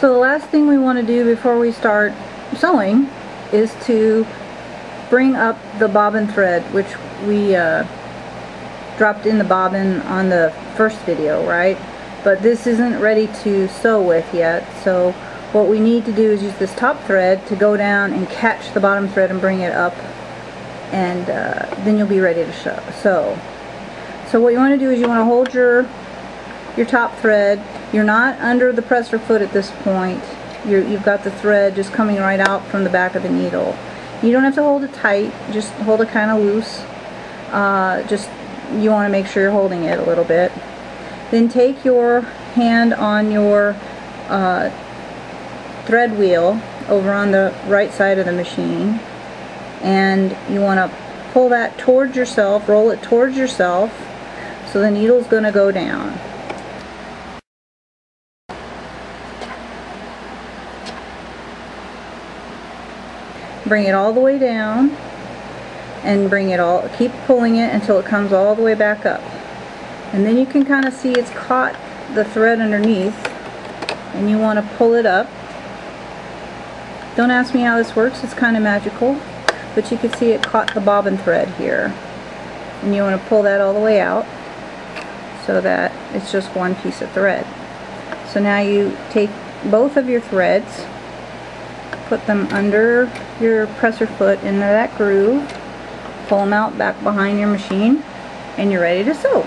So the last thing we want to do before we start sewing is to bring up the bobbin thread which we uh, dropped in the bobbin on the first video right but this isn't ready to sew with yet so what we need to do is use this top thread to go down and catch the bottom thread and bring it up and uh, then you'll be ready to sew. So, so what you want to do is you want to hold your your top thread. You're not under the presser foot at this point. you have got the thread just coming right out from the back of the needle. You don't have to hold it tight. Just hold it kind of loose. Uh, just you want to make sure you're holding it a little bit. Then take your hand on your uh, thread wheel over on the right side of the machine and you want to pull that towards yourself, roll it towards yourself so the needle's going to go down. Bring it all the way down and bring it all, keep pulling it until it comes all the way back up. And then you can kind of see it's caught the thread underneath and you want to pull it up. Don't ask me how this works, it's kind of magical. But you can see it caught the bobbin thread here. And you want to pull that all the way out so that it's just one piece of thread. So now you take both of your threads, put them under your presser foot into that groove, pull them out back behind your machine, and you're ready to sew.